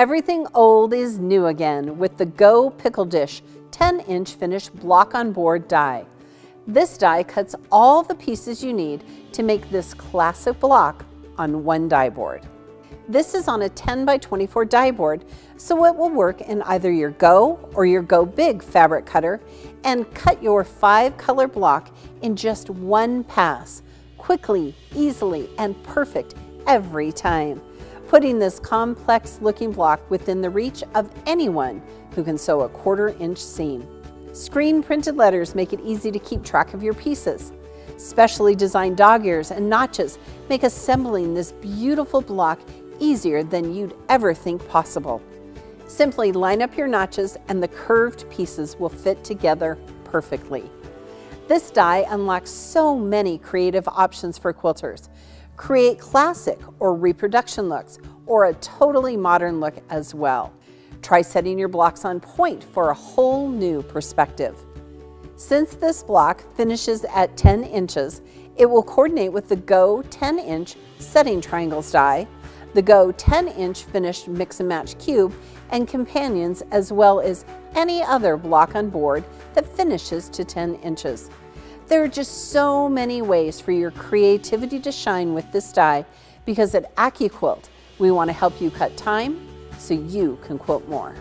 Everything old is new again with the Go Pickle Dish 10 inch finish block on board die. This die cuts all the pieces you need to make this classic block on one die board. This is on a 10 by 24 die board, so it will work in either your Go or your Go Big fabric cutter and cut your five color block in just one pass, quickly, easily, and perfect every time putting this complex looking block within the reach of anyone who can sew a quarter inch seam. Screen printed letters make it easy to keep track of your pieces. Specially designed dog ears and notches make assembling this beautiful block easier than you'd ever think possible. Simply line up your notches and the curved pieces will fit together perfectly. This die unlocks so many creative options for quilters, Create classic or reproduction looks or a totally modern look as well. Try setting your blocks on point for a whole new perspective. Since this block finishes at 10 inches, it will coordinate with the Go 10 inch setting triangles die, the Go 10 inch finished mix and match Qube, and companions as well as any other block on board that finishes to 10 inches. There are just so many ways for your creativity to shine with this die because at AccuQuilt, we want to help you cut time so you can quilt more.